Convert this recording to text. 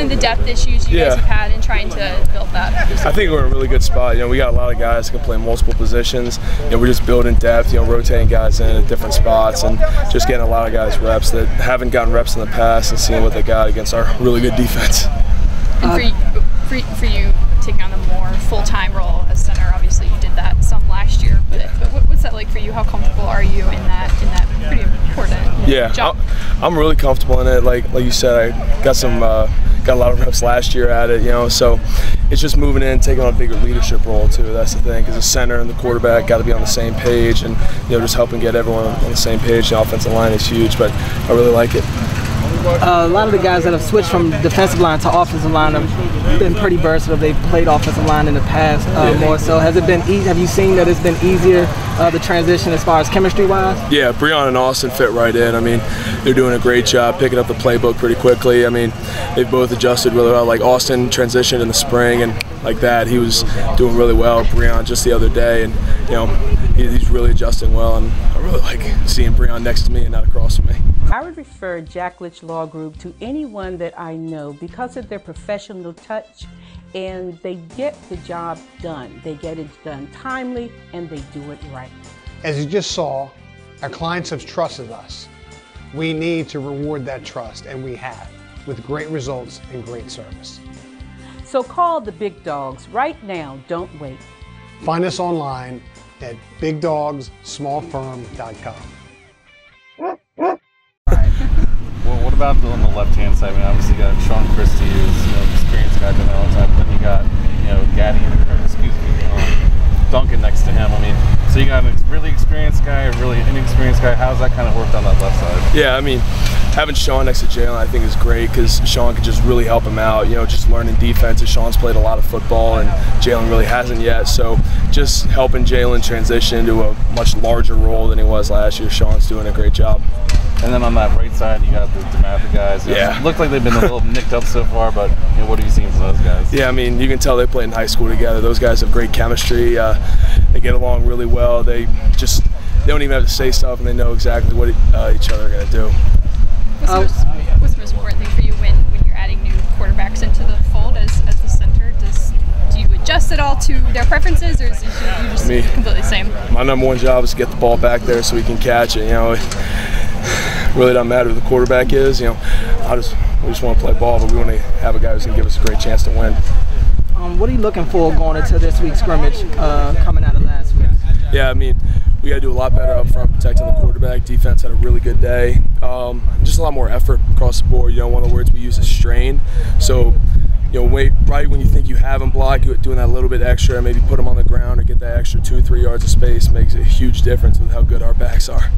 you Yeah. guys have had in trying to build that. I think we're in a really good spot. You know, we got a lot of guys that can play multiple positions. You know, we're just building depth. You know, rotating guys in at different spots, and just getting a lot of guys reps that haven't gotten reps in the past, and seeing what they got against our really good defense. And for, you, for, for you taking on a more full-time role as center, obviously you did that some last year. But, but what, what's that like for you? How comfortable are you in that in that pretty important Yeah, job? I'm, I'm really comfortable in it. Like like you said, I got some uh, got a lot of reps last year at it. You know, so it's just moving in, taking on a bigger leadership role too. That's the thing, because the center and the quarterback got to be on the same page, and you know, just helping get everyone on the same page. The offensive line is huge, but I really like it. Uh, a lot of the guys that have switched from defensive line to offensive line have been pretty versatile. They've played offensive line in the past uh, more so. Has it been? E- have you seen that it's been easier uh, the transition as far as chemistry wise? Yeah, Breon and Austin fit right in. I mean, they're doing a great job picking up the playbook pretty quickly. I mean, they've both adjusted really well. Like Austin transitioned in the spring and like that, he was doing really well. Breon just the other day, and you know, he, he's really adjusting well. And I really like seeing Breon next to me and not across from me. I would refer Jack Litch Law Group to anyone that I know because of their professional touch and they get the job done. They get it done timely and they do it right. As you just saw, our clients have trusted us. We need to reward that trust, and we have, with great results and great service. So call the big dogs right now. Don't wait. Find us online at bigdogssmallfirm.com. about on the left hand side? I mean, obviously you got Sean Christie, who's you know, experienced guy, been there all the time. Then you got you know Gaddy, or, excuse me, um, Duncan next to him. I mean, so you got a really experienced guy, a really inexperienced guy. How's that kind of worked on that left side? Yeah, I mean, having Sean next to Jalen, I think is great because Sean can just really help him out. You know, just learning defense. Sean's played a lot of football, and Jalen really hasn't yet. So just helping Jalen transition into a much larger role than he was last year. Sean's doing a great job. And then on that right side, you got the DeMatha guys. You know, Yeah. look like they've been a little nicked up so far, but you know, what have you seen from those guys? Yeah, I mean, you can tell they played in high school together. Those guys have great chemistry. Uh, they get along really well. They just they don't even have to say stuff, and they know exactly what uh, each other are going to do. What's, the most, what's the most important thing for you when, when you're adding new quarterbacks into the fold as, as the center? Does do you adjust it all to their preferences, or is it you just Me. completely the same? My number one job is to get the ball back there so we can catch it. You know, it really doesn't matter who the quarterback is. You know, I just we just want to play ball, but we want to have a guy who's going to give us a great chance to win. Um, what are you looking for going into this week's scrimmage uh, coming out of last week? Yeah, I mean, we got to do a lot better up front protecting the quarterback. Defense had a really good day. Um, just a lot more effort across the board. You know, one of the words we use is strain. So, you know, wait right when you think you have him blocked, doing that little bit extra, maybe put him on the ground or get that extra two, three yards of space makes a huge difference with how good our backs are.